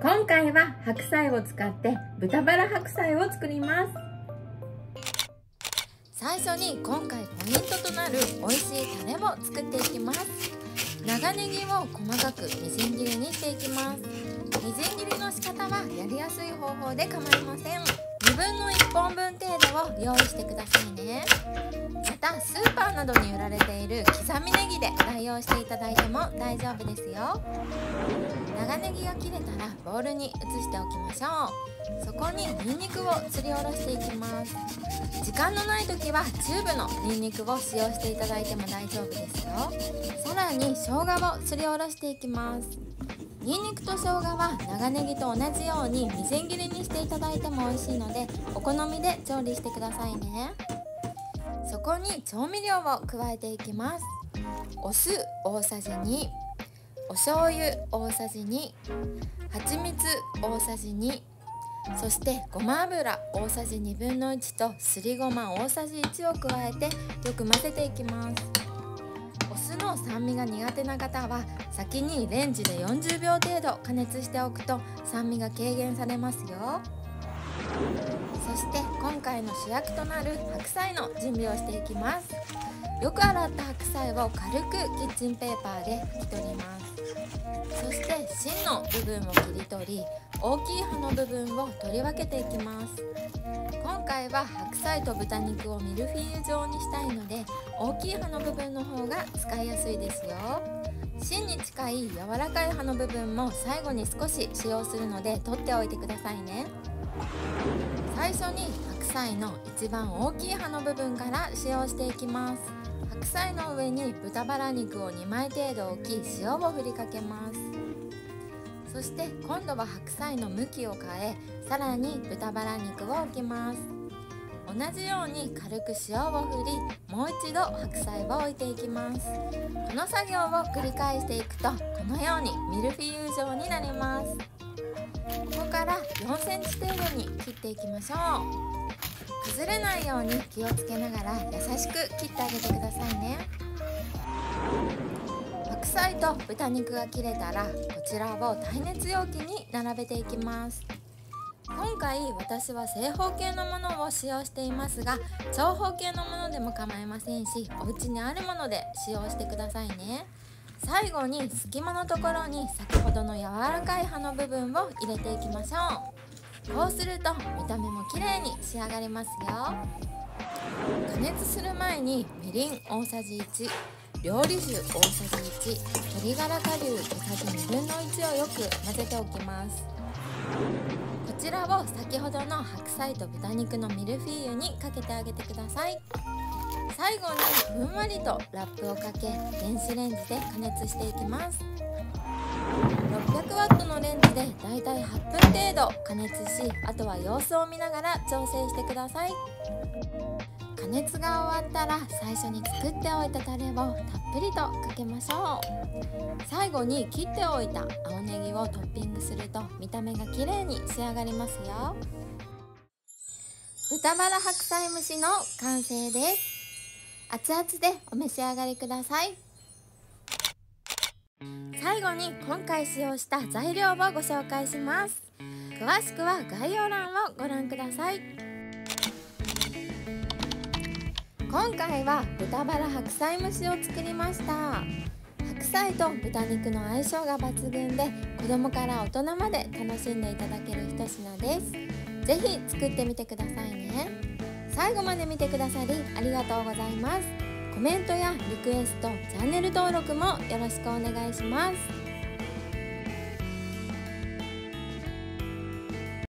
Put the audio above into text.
今回は白菜を使って豚バラ白菜を作ります。最初に今回ポイントとなる美味しいタレを作っていきます。長ネギを細かくみじん切りにしていきます。みじん切りの仕方はやりやすい方法で構いません。2分の1本分程度を用意してくださいね。またスーパーなどに売られている刻みネギで代用していただいても大丈夫ですよ。長ネギが切れたらボウルに移しておきましょう。そこにニンニクをすりおろしていきます。時間のない時はチューブのニンニクを使用していただいても大丈夫ですよ。さらに生姜をすりおろしていきます。ニンニクと生姜は長ネギと同じようにみじん切りにしていただいても美味しいのでお好みで調理してくださいね。そこに調味料を加えていきます。お酢大さじ2お醤油大さじ2蜂蜜大さじ2そしてごま油大さじ1分の1とすりごま大さじ1を加えてよく混ぜていきます。酢の酸味が苦手な方は先にレンジで40秒程度加熱しておくと酸味が軽減されますよ。そして今回の主役となる白菜の準備をしていきます。よく洗った白菜を軽くキッチンペーパーで拭き取ります。芯の部分を切り取り大きい葉の部分を取り分けていきます。今回は白菜と豚肉をミルフィーユ状にしたいので大きい葉の部分の方が使いやすいですよ。芯に近い柔らかい葉の部分も最後に少し使用するので取っておいてくださいね。最初に白菜の一番大きい葉の部分から使用していきます。白菜の上に豚バラ肉を2枚程度置き塩を振りかけます。そして今度は白菜の向きを変えさらに豚バラ肉を置きます。同じように軽く塩を振りもう一度白菜を置いていきます。この作業を繰り返していくとこのようにミルフィーユ状になります。ここから4センチ程度に切っていきましょう。崩れないように気をつけながら優しく切ってあげてくださいね。菜と豚肉が切れたらこちらを耐熱容器に並べていきます。今回私は正方形のものを使用していますが長方形のものでも構いませんしお家にあるもので使用してくださいね。最後に隙間のところに先ほどの柔らかい葉の部分を入れていきましょう。こうすると見た目も綺麗に仕上がりますよ。加熱する前にみりん大さじ1料理酒大さじ1鶏ガラ顆粒小さじ1分の1をよく混ぜておきます。こちらを先ほどの白菜と豚肉のミルフィーユにかけてあげてください。最後にふんわりとラップをかけ電子レンジで加熱していきます。600W のレンジでだいたい8分程度加熱しあとは様子を見ながら調整してください。加熱が終わったら最初に作っておいたタレをたっぷりとかけましょう。最後に切っておいた青ネギをトッピングすると見た目が綺麗に仕上がりますよ。豚バラ白菜蒸しの完成です。熱々でお召し上がりください。最後に今回使用した材料をご紹介します。詳しくは概要欄をご覧ください。今回は豚バラ白菜蒸しを作りました。白菜と豚肉の相性が抜群で子供から大人まで楽しんでいただける一品です。ぜひ作ってみてくださいね。最後まで見てくださりありがとうございます。コメントやリクエストチャンネル登録もよろしくお願いします。